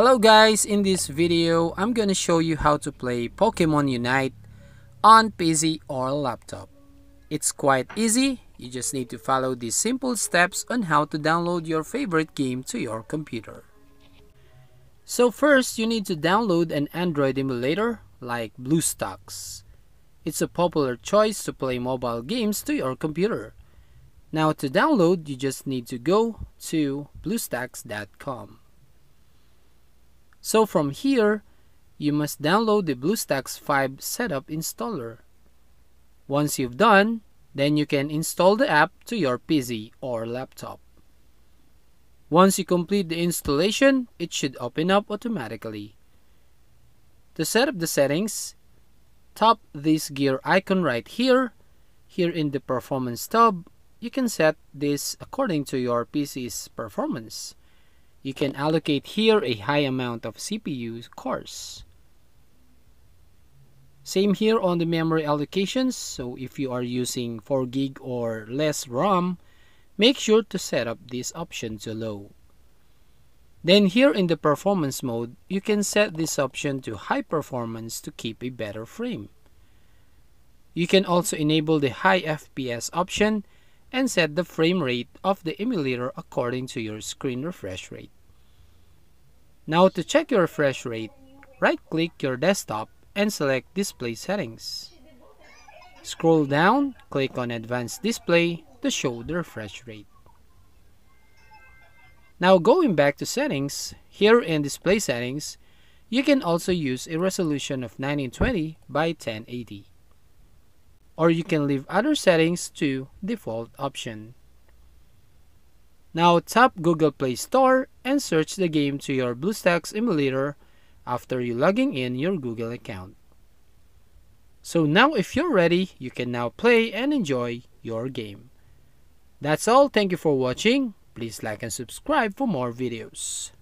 Hello guys, in this video, I'm gonna show you how to play Pokemon Unite on PC or laptop. It's quite easy, you just need to follow these simple steps on how to download your favorite game to your computer. So first, you need to download an Android emulator like BlueStacks. It's a popular choice to play mobile games to your computer. Now to download, you just need to go to bluestacks.com. So from here, you must download the BlueStacks 5 Setup installer. Once you've done, then you can install the app to your PC or laptop. Once you complete the installation, it should open up automatically. To set up the settings, tap this gear icon right here. Here in the performance tab, you can set this according to your PC's performance. You can allocate here a high amount of CPU cores. Same here on the memory allocations, so if you are using 4 gig or less RAM, make sure to set up this option to low. Then here in the performance mode, you can set this option to high performance to keep a better frame. You can also enable the high FPS option and set the frame rate of the emulator according to your screen refresh rate. Now to check your refresh rate, right-click your desktop and select Display Settings. Scroll down, click on Advanced Display to show the refresh rate. Now going back to settings, here in Display Settings, you can also use a resolution of 1920 by 1080 or you can leave other settings to default option. Now tap Google Play Store and search the game to your BlueStacks emulator after you logging in your Google account. So now if you're ready, you can now play and enjoy your game. That's all. Thank you for watching. Please like and subscribe for more videos.